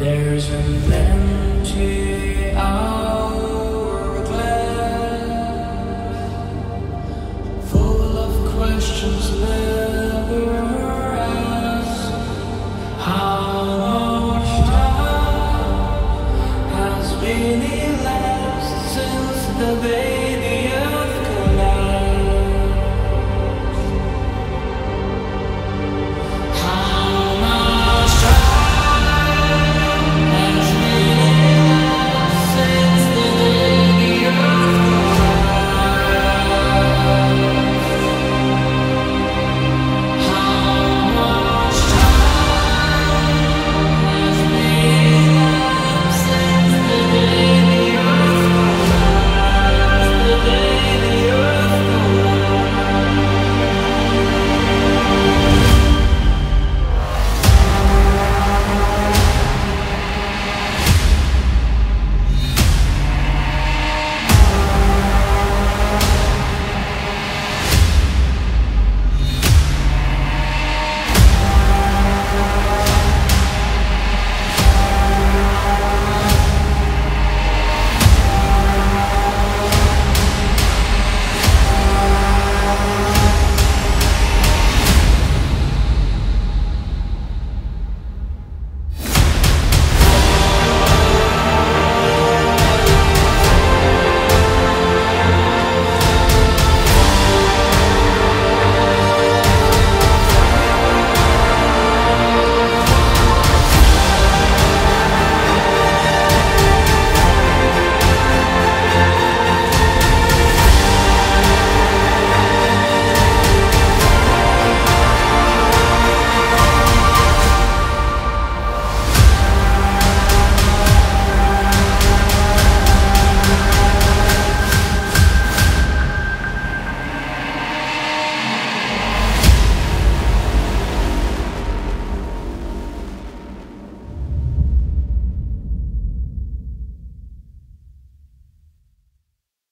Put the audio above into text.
There's plenty of